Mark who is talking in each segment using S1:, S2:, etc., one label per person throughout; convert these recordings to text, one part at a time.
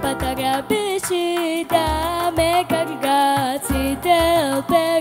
S1: Para a bichida, me cargaste teu pé.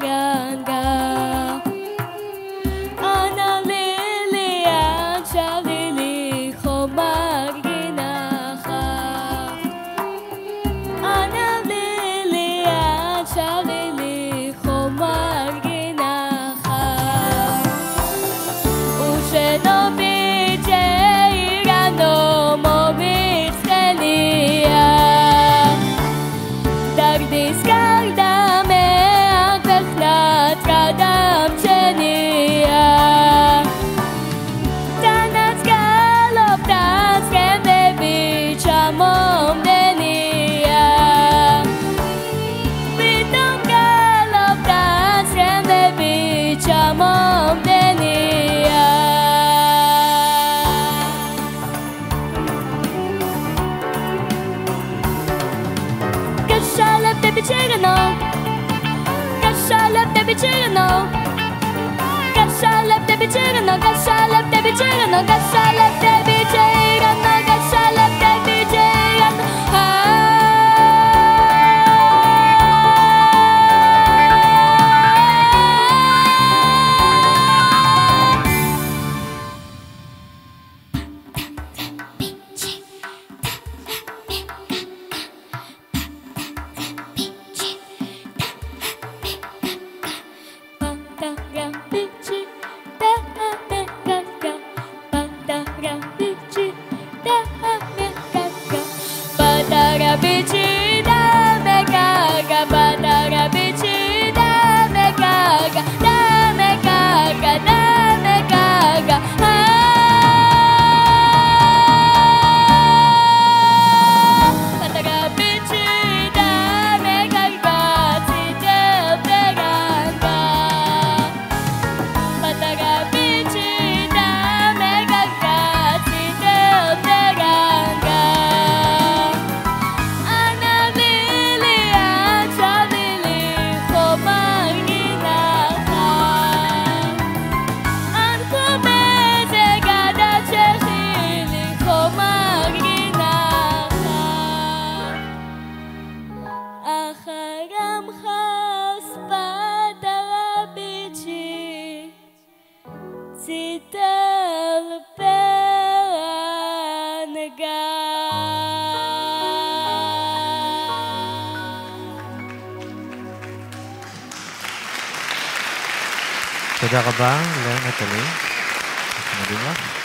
S1: ვარდეს გარდა მე აქ გახდა წადამჩენი becerano Kaşarlıp da becerano Kaşarlıp da becerano Kaşarlıp da becerano Kaşarlıp da da ציטל פלנגה
S2: תודה רבה לנטלי, אנחנו מודים לך.